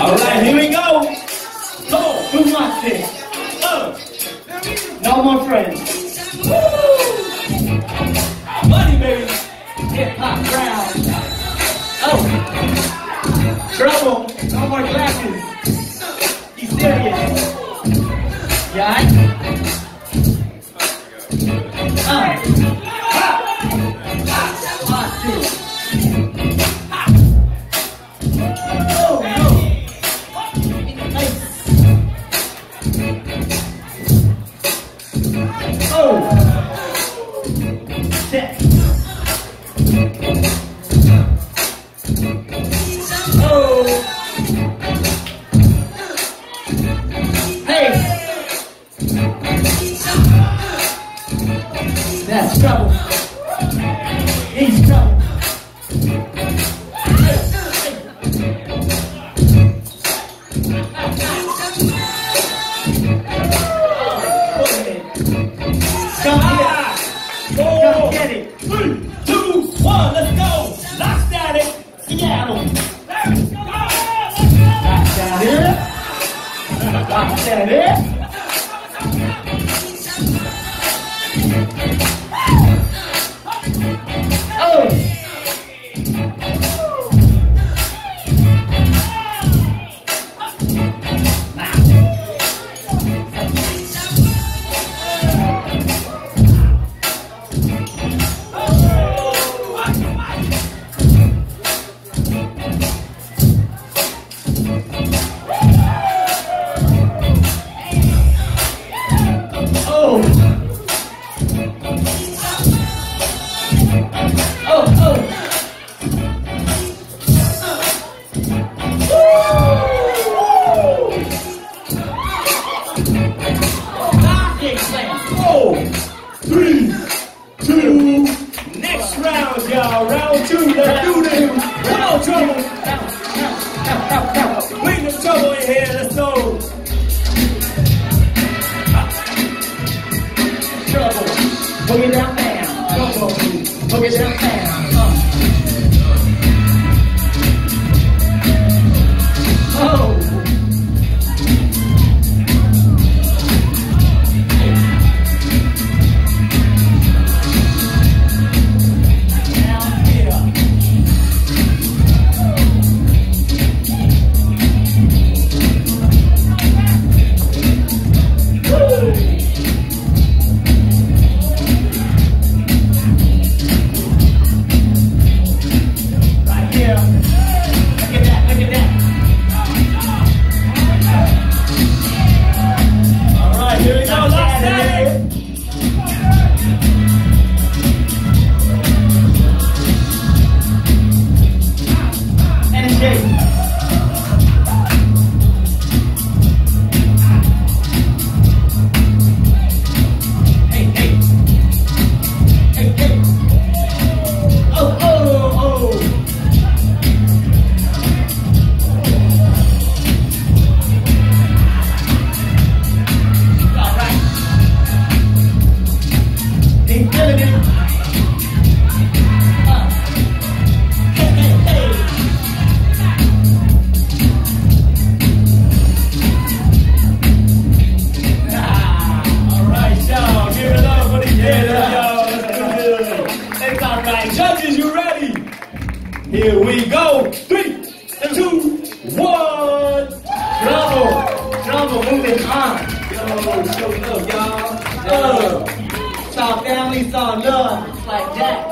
All right, here we go. So, who my pick? Uh, no more friends. Woo! Money, baby. Hip hop crowd. Oh, trouble. No more glasses. Trouble. He's trouble. Come get it. Three, two, one, let's go. Lock down it. Seattle. Lock down here. Lock down here. Y'all. Round two. Let's do this. Come on, trouble. Bring the trouble in here. Let's go. Trouble. Boogie down, bam. Trouble. Boogie down, bam. Uh. Oh. Right Here we go. Three, two, one. Trouble, trouble, moving on. Yo, show love, y'all. Love saw family, saw love like that.